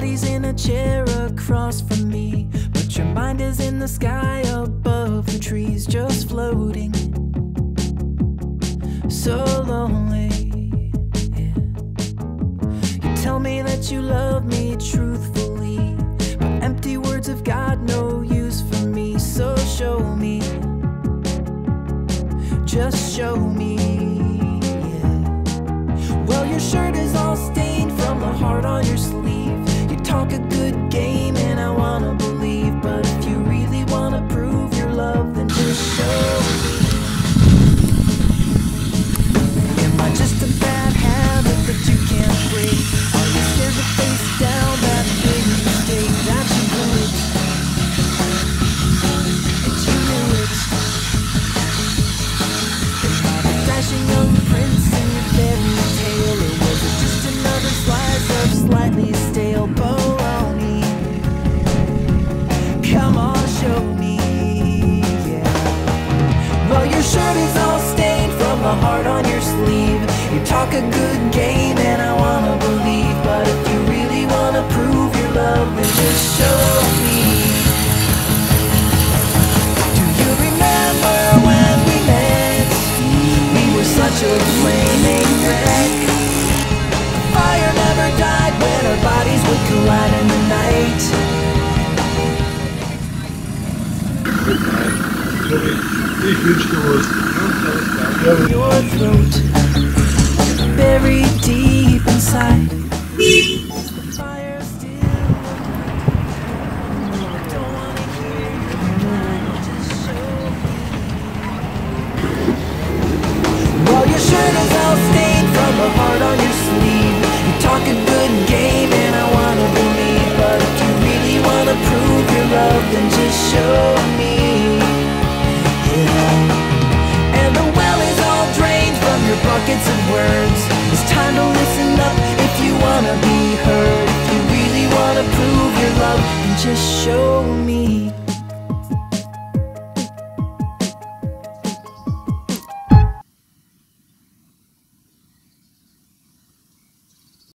body's in a chair across from me, but your mind is in the sky above the trees, just floating. So lonely. yeah. You tell me that you love me truthfully, but empty words have got no use for me. So show me, just show me. yeah. Well, your shirt is all stained talk a good game, and I wanna believe. But if you really wanna prove your love, then just show me. Am I just a bad habit that you can't break? Are you scared to face down that big mistake that you would? And you knew it. Am I the dashing young sleeve. You talk a good game, and I wanna believe. But if you really wanna prove your love, then just show me. Do you remember when we met? We were such a flaming wreck. The fire never died when our bodies would collide in the night. Du wusst. your throat, buried deep buckets of words. It's time to listen up if you wanna be heard. If you really wanna prove your love, then just show.